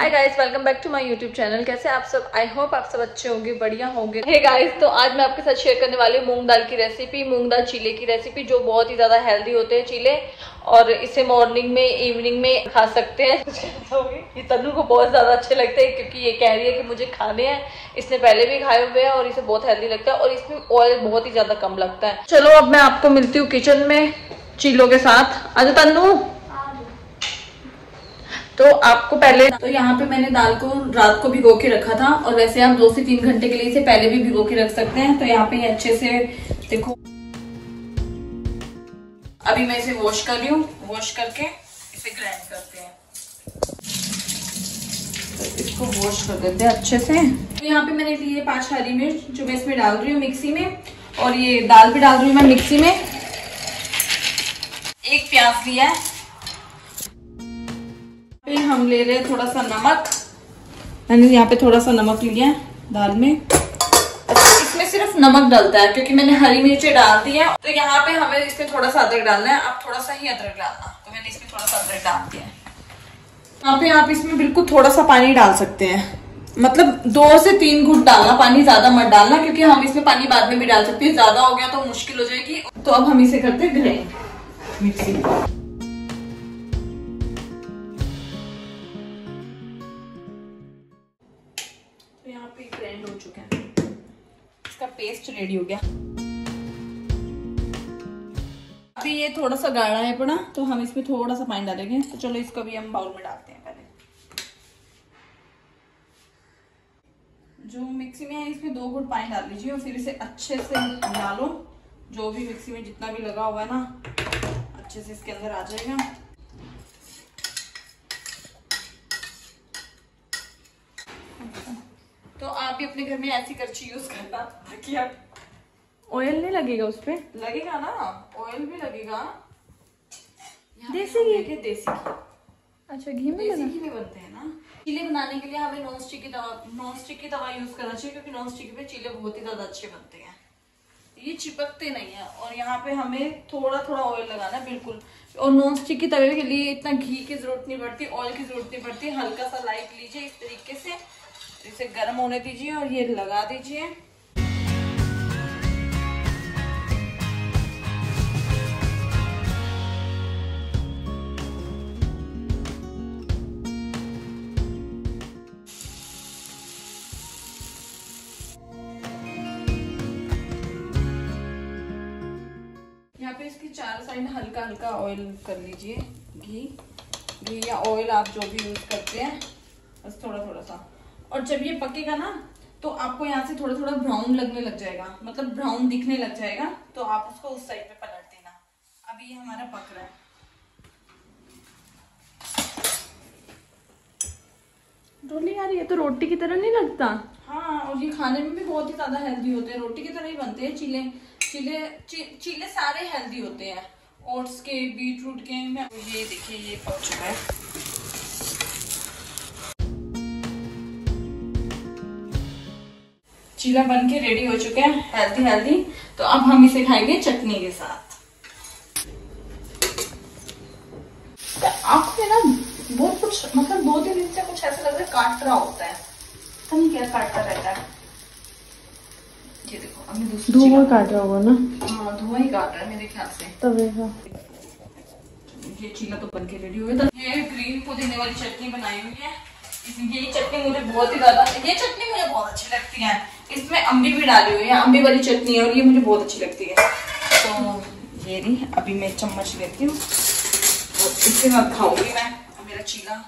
Hi guys welcome back to my YouTube channel कैसे आप सब? आई होप आप सब अच्छे होंगे, बढ़िया होंगे। हे गाइस तो आज मैं आपके साथ शेयर करने वाली हूँ मूंग दाल की रेसिपी मूंग दाल चीले की रेसिपी जो बहुत ही ज़्यादा हेल्दी होते हैं चीले और इसे मॉर्निंग में इवनिंग में खा सकते हैं। ये तनु को बहुत ज़्यादा अच्छे लगते हैं, क्योंकि ये कह रही है कि मुझे खाने हैं, इसने पहले भी खाए हुए हैं, और इसे बहुत हेल्दी लगता है, और इसमें ऑयल बहुत ही ज़्यादा कम लगता है। चलो अब मैं आपको मिलती हूँ किचन में चीलों के साथ। आज तनु तो आपको पहले तो यहाँ पे मैंने दाल को रात को भिगो के रखा था और वैसे आप दो से तीन घंटे के लिए इसे पहले भी भिगो के रख सकते हैं। तो यहाँ पे अच्छे से देखो। अभी मैं इसे वॉश कर रही हूँ। वॉश करके इसे ग्राइंड करते हैं। तो इसको वॉश कर देते हैं अच्छे से। तो यहाँ पे मैंने लिए पाँच हरी मिर्च जो मैं इसमें डाल रही हूँ मिक्सी में और ये दाल भी डाल रही हूँ मैं मिक्सी में। एक प्याज लिया है। हम ले रहे हैं थोड़ा सा नमक। मैंने यहाँ पे थोड़ा सा नमक लिया है दाल में। अच्छा इसमें सिर्फ़ नमक डालता है, क्योंकि मैंने हरी मिर्ची डाल दी है। तो यहाँ पे हमें इसमें थोड़ा सा अदरक डालना है। आप थोड़ा सा ही अदरक डालना। तो मैंने इसमें थोड़ा सा अदरक डाल दिया है। यहाँ पे आप इसमें बिल्कुल थोड़ा सा पानी डाल सकते हैं। मतलब दो से तीन घुट डालना, पानी ज़्यादा मत डालना, क्योंकि हम इसमें पानी बाद में भी डाल सकते हैं। ज़्यादा हो गया तो मुश्किल हो जाएगी। तो अब हम इसे करते हैं ग्राइंड। मिक्सी पेस्ट रेडी हो गया। अभी ये थोड़ा सा गाढ़ा है पड़ा तो हम इसमें थोड़ा सा पानी डालेंगे। तो चलो इसको भी हम बाउल में डालते हैं पहले। जो मिक्सी में है, इसमें दो गुट पानी डाल लीजिए और फिर इसे अच्छे से डालो जो भी मिक्सी में जितना भी लगा हुआ है ना, अच्छे से इसके अंदर आ जाएगा तो आप भी अपने घर में ऐसी करची यूज़ करना ताकि आप ऑयल नहीं लगेगा उस पर लगेगा ना? ऑयल भी लगेगा। देसी घी? देसी घी। अच्छा घी में देसी घी में बनते हैं ना। चीले बनाने के लिए हमें नॉन स्टिक की तवा नॉन स्टिक की तवा यूज़ करना चाहिए क्योंकि नॉन स्टिक पे चीले बहुत ही ज़्यादा अच्छे बनते हैं। ये चिपकते नहीं है और यहाँ पे हमें थोड़ा थोड़ा ऑयल लगाना है बिल्कुल। और नॉन स्टिक की तवे के लिए इतना घी की ज़रूरत नहीं पड़ती ऑयल की ज़रूरत नहीं पड़ती। हल्का सा लाइट लीजिए इस तरीके से। इसे गर्म होने दीजिए और ये लगा दीजिए। यहाँ पे इसकी चार साइड हल्का हल्का ऑयल कर लीजिए, घी। घी या ऑयल आप जो भी यूज़ करते हैं, बस थोड़ा थोड़ा सा। और जब ये पकेगा ना तो आपको यहाँ से थोड़ा थोड़ा ब्राउन लगने लग जाएगा। मतलब ब्राउन दिखने लग जाएगा तो आप उसको उस साइड पे पलट देना। अभी ये हमारा पक रहा है। डोली यार ये तो रोटी की तरह नहीं लगता? हाँ और ये खाने में भी बहुत ही ज़्यादा हेल्दी होते हैं। रोटी की तरह ही बनते हैं। चीले चीले चीले सारे हेल्दी होते हैं। ओट्स के बीट रूट के मैं ये देखिए ये पक चुका है। चीला बन के रेडी हो चुके हैं हेल्दी हेल्दी तो अब हम इसे खाएँगे चटनी के साथ. आपको ना बहुत कुछ मतलब दो तीन दिन से कुछ ऐसा लग रहा है काट रहा होता है. पता नहीं क्या काटता रहता है. ये देखो अभी दूसरी धुआँ काट रहा होगा ना? हाँ धुआँ ही काट रहा है मेरे ख्याल से. तवे ये चीला तो बन के रेडी हो गया ये ग्रीन पुदीने वाली चटनी बनाई हुई है. ये चटनी मुझे बहुत ही ज़्यादा ये चटनी मुझे बहुत अच्छी लगती है. इसमें अम्बी भी डाली हुई है अम्बी वाली चटनी है और ये मुझे बहुत अच्छी लगती है। तो ये नहीं अभी मैं चम्मच लेती हूँ और इसके साथ खाऊँगी मैं मेरा चीला।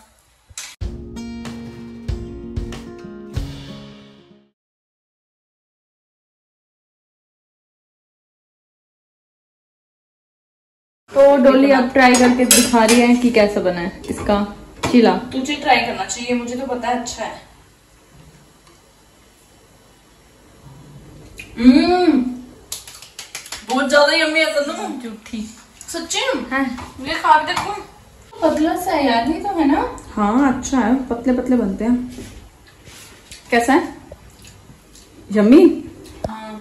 तो डोली अब ट्राई करके दिखा रही है कि कैसा बना है इसका चीला। तुझे ट्राई करना चाहिए मुझे तो पता है अच्छा है। बहुत ज़्यादा यम्मी है झूठी। सच्ची? है। ये खा के देखो। पतला सा है यार ये तो है ना? हाँ अच्छा है। पतले पतले बनते हैं। कैसा है? यम्मी हाँ।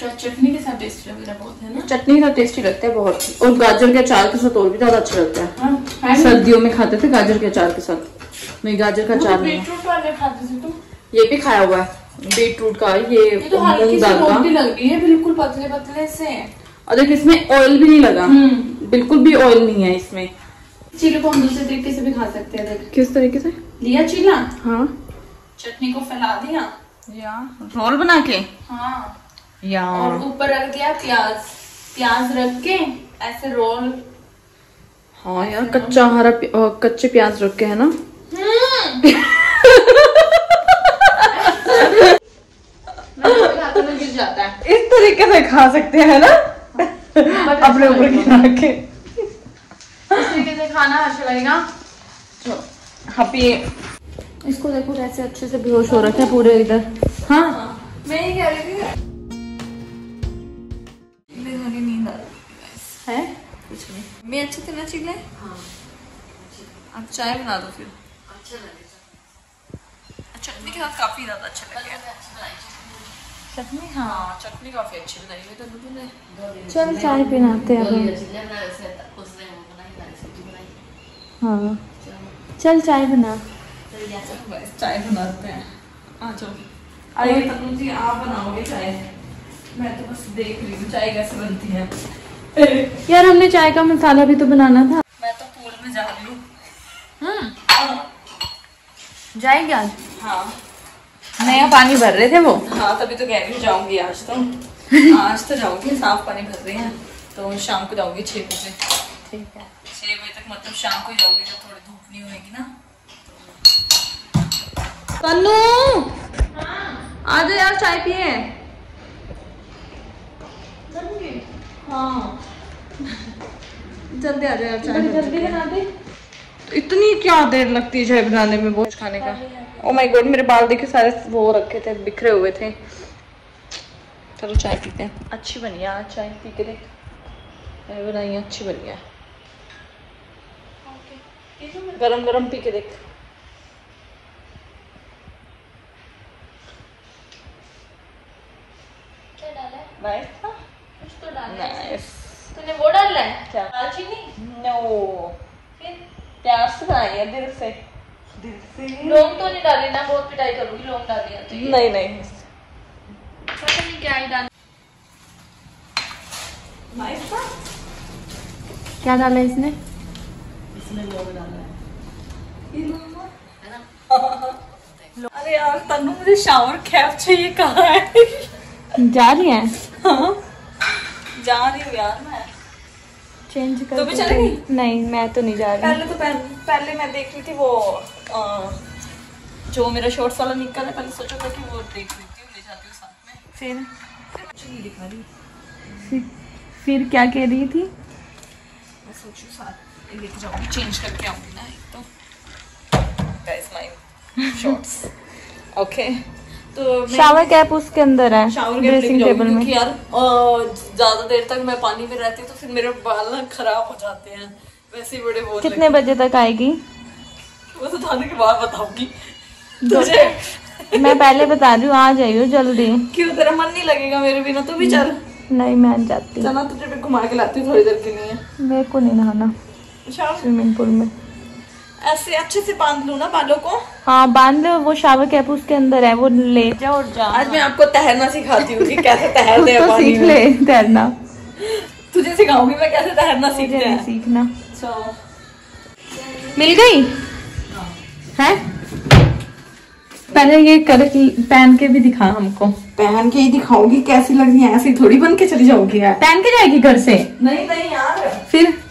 चटनी के साथ टेस्ट वगैरह बहुत है ना? चटनी का टेस्टी लगता है बहुत। और गाजर के अचार के साथ और भी ज़्यादा अच्छा लगता है। हाँ, सर्दियों में खाते थे गाजर के अचार के साथ। नहीं गाजर का अचार नहीं है। ये भी खाया हुआ है। बीटरूट का ये ये तो मूंग दाल का लग रही है बिल्कुल पतले पतले से। और देख इसमें ऑयल भी नहीं लगा। हम्म। बिल्कुल भी ऑयल नहीं है इसमें। चीले को हम दूसरे तरीके से भी खा सकते हैं देख। किस तरीके से? लिया चीला? हाँ। चटनी को फैला दिया। या रोल बना के? हाँ। या। और ऊपर रख दिया प्याज। प्याज रख के ऐसे रोल। हाँ यार कच्चा हरा कच्चे प्याज रख के है ना? गिर जाता है। इस तरीके से खा सकते हैं ना? अपने ऊपर गिरा के इस तरीके से खाना अच्छा लगेगा हाँ इसको देखो कैसे अच्छे से बेहोश हो रखे पूरे इधर। हाँ? मैं ये कह रही थी। मेरी नींद आ रही। है? कुछ नहीं। मैं अच्छे थे ना चिल्ले हाँ। आप चाय बना दो फिर। चटनी के साथ काफ़ी ज़्यादा अच्छा लगेगा चटनी? हाँ चटनी काफ़ी अच्छी बनाई हुई तो ने। चल चाय पिलाते हैं हाँ। चल चाय बना। चाय बनाते हैं। आ जाओ। अरे तनु जी आप बनाओगे चाय। मैं तो बस देख रही हूँ चाय कैसे बनती है। यार हमने चाय का मसाला भी तो बनाना था। मैं तो पूल में जा रही हूँ। जाएगी आज? हाँ। नया पानी भर रहे थे वो? हाँ तभी तो कह रही हूँ जाऊँगी आज तो। आज तो जाऊँगी साफ़ पानी भर रहे हैं। तो शाम को जाऊँगी छह बजे। ठीक है। छह बजे तक मतलब शाम को ही जाऊँगी जब थोड़ी धूप नहीं होगी ना। तन्नू आ जाओ यार चाय पिए। हाँ। जल्दी आ जाओ यार चाय जल्दी बना दे। इतनी क्या देर लगती है चाय बनाने में वो खाने का? ओ माय गॉड मेरे बाल देखे सारे वो रखे थे बिखरे हुए थे। चलो चाय पीते हैं। अच्छी बनी है चाय पी के देख। चाय बनाई अच्छी बनी है। गरम गरम पी के देख। नाइस कुछ तो नाइस तूने वो डाला है? क्या? दालचीनी? नो फिर प्यार से बनाई है दिल से। दिल से? लौंग तो नहीं डाली ना बहुत पिटाई करूँगी लौंग डाल दिया तो ये। नहीं नहीं। पता नहीं क्या ही डाल क्या डाला इसने? इसमें लौंग डाला है। ये लौंग है? ना? अरे यार तनु मुझे शावर कैप चाहिए कहाँ है? जा रही है हाँ? जा रही हूँ यार मैं। चेंज कर तू भी चलेगी? नहीं मैं तो नहीं जा रही। पहले तो पहले, पहले मैं देख रही थी वो जो मेरा शॉर्ट्स वाला निकल है पहले सोचा था कि वो देख लेती हूँ ले जाती हूँ साथ में। फिर? फिर कुछ नहीं दिखा रही। फिर, फिर क्या कह रही थी? मैं सोचू साथ लेके जाऊँगी चेंज करके आऊँगी ना एक तो। गाइस माय शॉर्ट्स ओके तो शावर कैप उसके अंदर है शावर ड्रेसिंग टेबल में। यार ज़्यादा देर तक मैं पानी में रहती हूँ तो फिर मेरे बाल ना खराब हो जाते हैं। वैसे ही बड़े बहुत कितने बजे तक आएगी? वो तो थाने के बाद बताऊँगी। तुझे? मैं पहले बता रही हूँ आ जाइयो जल्दी। क्यों तेरा मन नहीं लगेगा मेरे बिना? तू भी चल। नहीं मैं जाती हूँ। चला तुझे घुमा के लाती हूँ थोड़ी देर के लिए। मेरे को नहीं नहाना स्विमिंग पूल में। ऐसे अच्छे से बाँध लूँ ना बालों को। हाँ बाँध लो वो शावर कैप उसके अंदर है वो ले जाओ और जा। आज मैं आपको तैरना सिखाती हूँ कि कैसे तैरते हैं तो पानी सीख ले तैरना। तुझे सिखाऊँगी मैं कैसे तैरना सीखते हैं। सीखना। So, मिल गई? है? पहले ये कर पहन के भी दिखा हमको। पहन के ही दिखाऊँगी कैसी लग रही है? ऐसी थोड़ी बन के चली जाऊँगी पहन के जाएगी घर से? नहीं नहीं यार। फिर?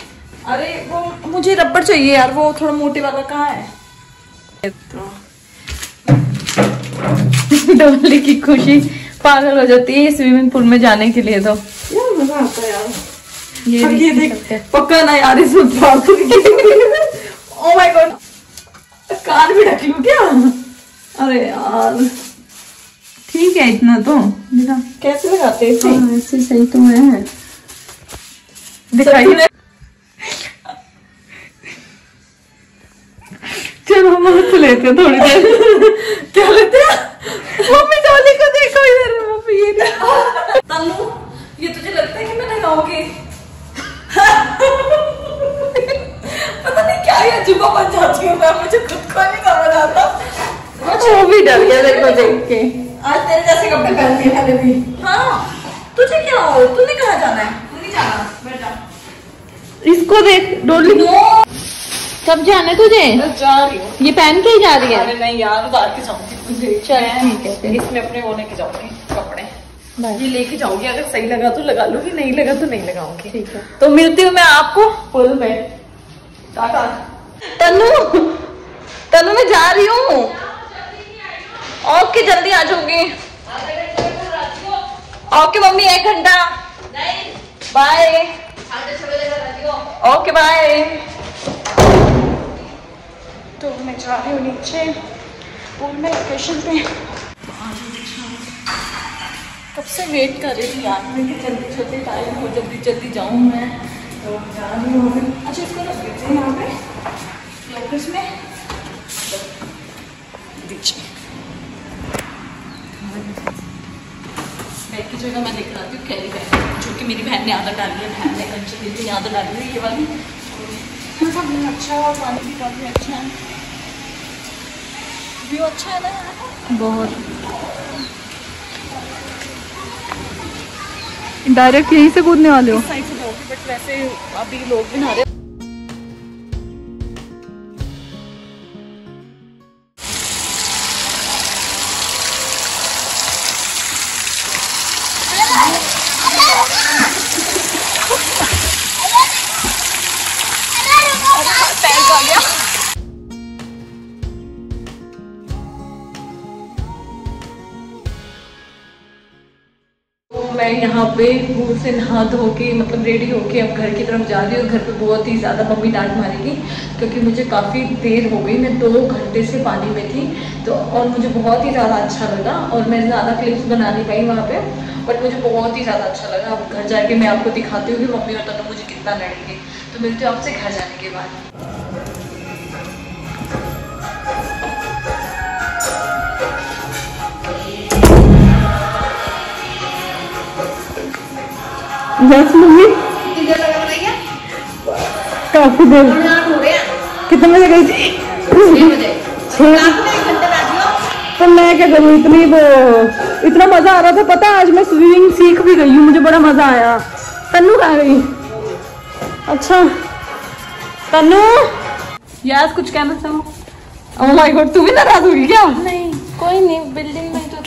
अरे वो मुझे रबड़ चाहिए यार वो थोड़ा मोटे वाला कहाँ है? डोली की खुशी पागल हो जाती है स्विमिंग पूल में जाने के लिए तो। यार मज़ा आता है यार। ये देख पक्का ना यार फालतू ओ माय गॉड कान भी ढक लूँ क्या? अरे यार। ठीक है इतना तो। कैसे लगाते हैं? हाँ, ऐसे सही तो है दिखाइए। हैं थोड़ी देर। क्या लेते हैं? मम्मी डोली को देखो इधर मम्मी ये। तनु ये तुझे लगता है कि मैं लगाऊँगी? पता नहीं क्या ये अजूबा बन जाती हूँ मैं मुझे खुद को नहीं समझ आता वो भी डर गया देखो देख के। आज तेरे जैसे कपड़े पहनती है मैंने भी। हाँ तुझे क्या हो? तूने कहाँ जाना है? तू नहीं जाना बेटा इसको देख डोली। कब जाना है तुझे जा रही हूँ। ये पहन के ही जा रही है? अरे नहीं यार उतार के जाऊँगी। चल ठीक है इसमें अपने वो लेके जाऊँगी कपड़े। ये लेके जाऊँगी अगर सही लगा तो लगा लूँगी नहीं लगा तो नहीं लगाऊँगी। ठीक है। तो मिलती हूँ मैं आपको फुल में। टाटा। तनु तनु मैं जा रही हूँ। ओके जल्दी आ जाऊँगी। ओके मम्मी एक घंटा। बाय ओके बाय तो मैं जा रही हूँ नीचे और मैं लोकेशन पे। कब से वेट कर रही थी यार मैं कि जल्दी जल्दी टाइम हो, जल्दी जल्दी जाऊँ मैं। तो जा रही हूँ। अच्छा इसको रख देते हैं यहाँ पे। लॉकर्स में। बीच में। बैग की जगह मैं लेकर आती हूँ कैरी बैग जो कि मेरी बहन ने आदत डाली है बहन ने कंचन दी आदत डाली है ये वाली। ये अच्छा है पानी भी काफ़ी अच्छा है। व्यू अच्छा है ना यहाँ का? बहुत। डायरेक्ट यहीं से कूदने वाले हो? साइड से जाओगे बट वैसे अभी लोग भी नहा रहे। मैं यहाँ पे दूर से नहा धो के मतलब रेडी होके अब घर की तरफ़ जा रही हूँ। घर पे बहुत ही ज़्यादा मम्मी डांट मारेगी, क्योंकि मुझे काफ़ी देर हो गई। मैं दो घंटे से पानी में थी तो और मुझे बहुत ही ज़्यादा अच्छा लगा और मैं ज़्यादा क्लिप्स बना नहीं पाई वहाँ पर बट मुझे बहुत ही ज़्यादा अच्छा लगा। अब घर जाके मैं आपको दिखाती हूँ कि मम्मी और तनु मुझे कितना लड़ेंगे। तो मिलती हूँ आपसे घर जाने के बाद। Yes mummy. काफ़ी देर। कितने बजे गई थी? छह तो मैं क्या करूँ इतनी वो इतना मज़ा आ रहा था। पता आज मैं स्विमिंग सीख भी गई हूँ मुझे बड़ा मज़ा आया। तन्नू कहाँ गई? अच्छा। तन्नू? यार कुछ कहना चाहो? ओह माय गॉड तू भी नाराज़ होगी क्या? नहीं कोई नहीं बिल्डिंग में तो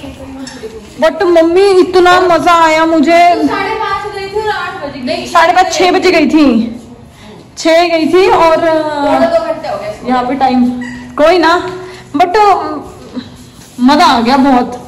बट मम्मी इतना मज़ा आया मुझे साढ़े पाँच गई थी और आठ बजे नहीं साढ़े पाँच छह बजे गई थी। छह गई थी और यहाँ पे टाइम कोई ना बट मज़ा आ गया बहुत।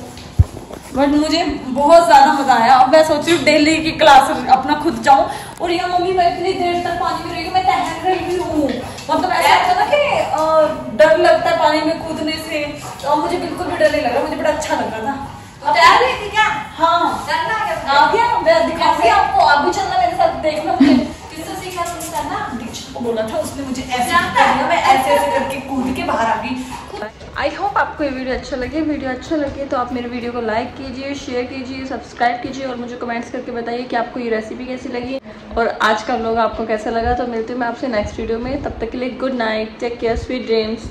बट मुझे बहुत ज़्यादा मज़ा आया। अब मैं सोच रही हूँ डेली की क्लास अपना खुद जाऊँ। और यहाँ मम्मी मैं इतनी देर तक पानी में रही मैं तैर रही हूँ। मतलब ऐसा है ना कि डर लगता है पानी में कूदने से। और मुझे बिल्कुल भी डर नहीं लग रहा। मुझे बड़ा अच्छा लग रहा था। तैयार रही थी क्या? हाँ। करना क्या? आ गया मैं दिखाऊँगी आपको आप भी चलना मेरे साथ देखना। मुझे किससे सीखा तुमने करना दीक्षा को बोला था उसने मुझे ऐसे जानता मैं ऐसे ऐसे करके कूद के बाहर आ गई। आई होप आपको ये वीडियो अच्छा लगे। वीडियो अच्छा लगे तो आप मेरे वीडियो को लाइक कीजिए शेयर कीजिए सब्सक्राइब कीजिए और मुझे कमेंट्स करके बताइए कि आपको ये रेसिपी कैसी लगी। और आज का लोग आपको कैसा लगा तो मिलती हूँ मैं आपसे नेक्स्ट वीडियो में। तब तक के लिए good night take care sweet dreams